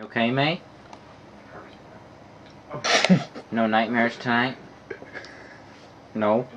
You okay, mate? no nightmares tonight? No?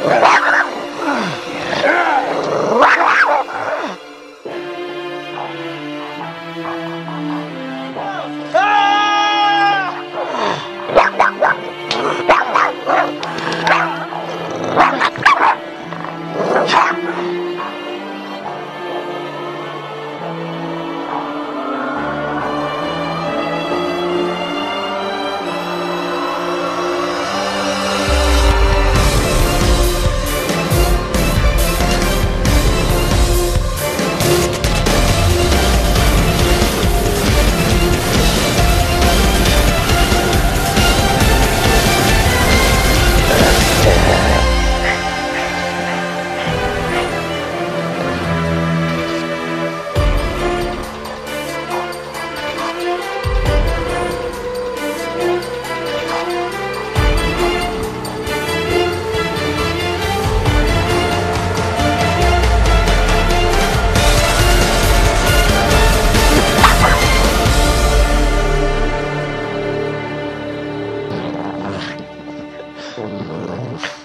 Ha ha ha! Dios.